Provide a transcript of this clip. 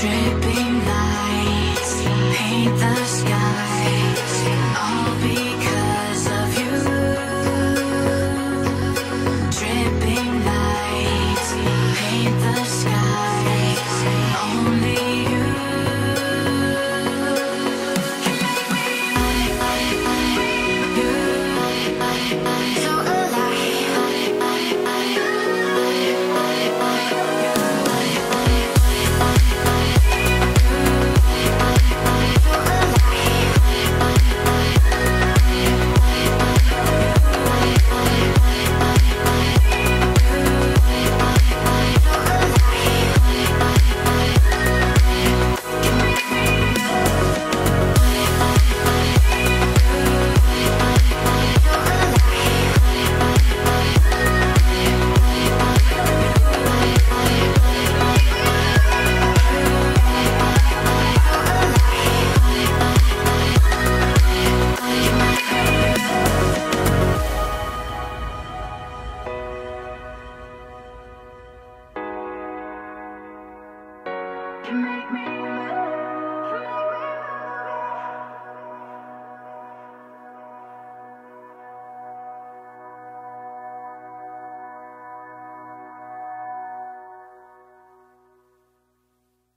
Dripping. can make me